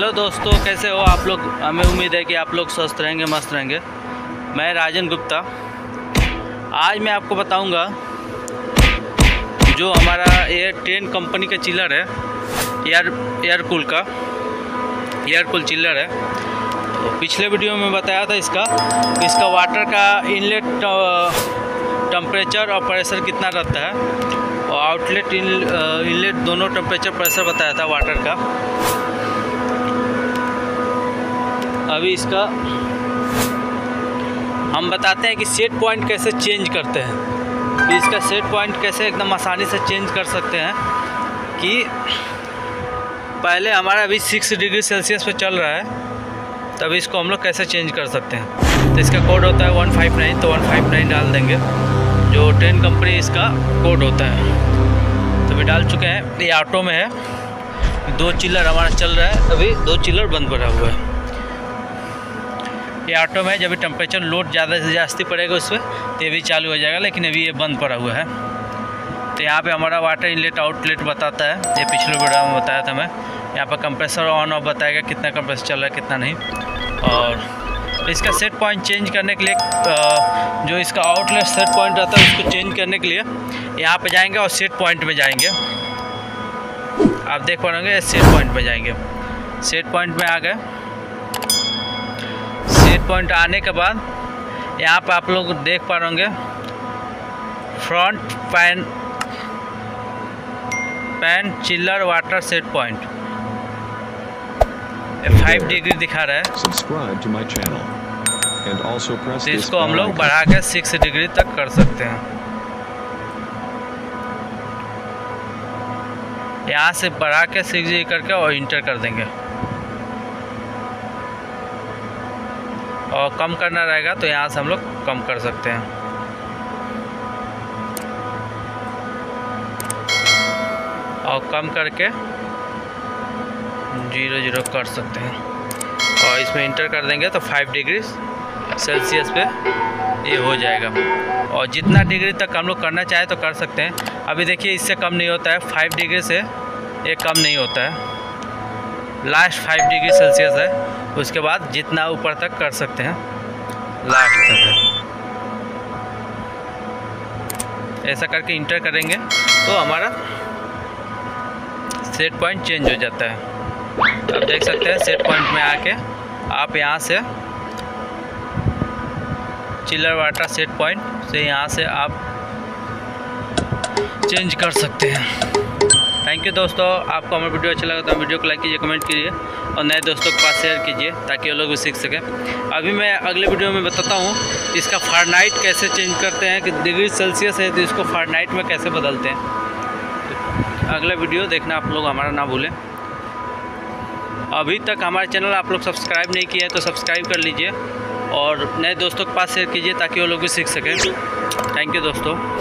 Hello दोस्तों, कैसे हो आप लोग? हमें उम्मीद है कि आप लोग स्वस्थ रहेंगे, मस्त रहेंगे। मैं राजन गुप्ता। आज मैं आपको बताऊँगा जो हमारा एयर टेन कंपनी का चिलर है एयर एयर कूल का। एयर कूल चिल्लर है। तो पिछले वीडियो में बताया था इसका इसका वाटर का इनलेट टेम्परेचर और प्रेशर कितना रहता है। और आउटलेट इनलेट दोनों टेम्परेचर प्रेशर बताया था वाटर का। अभी इसका हम बताते हैं कि सेट पॉइंट कैसे चेंज करते हैं। इसका सेट पॉइंट कैसे एकदम आसानी से चेंज कर सकते हैं कि पहले हमारा अभी सिक्स डिग्री सेल्सियस पे चल रहा है तब इसको हम लोग कैसे चेंज कर सकते हैं। तो इसका कोड होता है वन फाइव नाइन तो वन फाइव नाइन डाल देंगे। जो ट्रेन कंपनी इसका कोड होता है। तो अभी डाल चुके हैं, ये ऑटो में है। दो चिल्लर हमारा चल रहा है, अभी दो चिल्लर बंद पड़ा हुआ है। ये ऑटो में, जब टेम्परेचर लोड ज़्यादा से जास्ती पड़ेगा उस पर तो ये भी चालू हो जाएगा, लेकिन अभी ये बंद पड़ा हुआ है। तो यहाँ पे हमारा वाटर इनलेट आउटलेट बताता है, ये पिछले वीडियो में बताया था मैं। यहाँ पर कंप्रेसर ऑन ऑफ़ बताएगा कितना कंप्रेसर चल रहा है, कितना नहीं। और इसका सेट पॉइंट चेंज करने के लिए जो इसका आउटलेट सेट पॉइंट रहता है, उसको चेंज करने के लिए यहाँ पर जाएँगे और सेट पॉइंट में जाएँगे। आप देख पा रहे सेट पॉइंट में जाएँगे। सेट पॉइंट में आ गए। पॉइंट आने के बाद यहाँ पर आप लोग देख पा रहे front pan pan chiller water set point five degree दिखा रहा है। तो इसको हम लोग बढ़ा के सिक्स डिग्री तक कर सकते हैं। यहाँ से बढ़ा के सिक्स डिग्री करके और इंटर कर देंगे। और कम करना रहेगा तो यहाँ से हम लोग कम कर सकते हैं। और कम करके ज़ीरो ज़ीरो कर सकते हैं। और इसमें इंटर कर देंगे तो फाइव डिग्री सेल्सियस पे ये हो जाएगा। और जितना डिग्री तक हम लोग करना चाहे तो कर सकते हैं। अभी देखिए इससे कम नहीं होता है, फाइव डिग्री से ये कम नहीं होता है। लास्ट फाइव डिग्री सेल्सियस है। उसके बाद जितना ऊपर तक कर सकते हैं। लास्ट तक ऐसा करके इंटर करेंगे तो हमारा सेट पॉइंट चेंज हो जाता है। अब देख सकते हैं सेट पॉइंट में आके आप यहाँ से चिल्लर वाटर सेट पॉइंट से यहाँ से आप चेंज कर सकते हैं। थैंक यू दोस्तों, आपको हमारा वीडियो अच्छा लगा तो वीडियो को लाइक कीजिए कमेंट कीजिए और नए दोस्तों के पास शेयर कीजिए ताकि वो लोग भी सीख सकें। अभी मैं अगले वीडियो में बताता हूँ इसका फारनाइट कैसे चेंज करते हैं, कि डिग्री सेल्सियस है तो इसको फारनाइट में कैसे बदलते हैं। अगला वीडियो देखना आप लोग हमारा ना भूलें। अभी तक हमारे चैनल आप लोग सब्सक्राइब नहीं किए हैं तो सब्सक्राइब कर लीजिए और नए दोस्तों के पास शेयर कीजिए ताकि वो लोग भी सीख सकें। थैंक यू दोस्तों।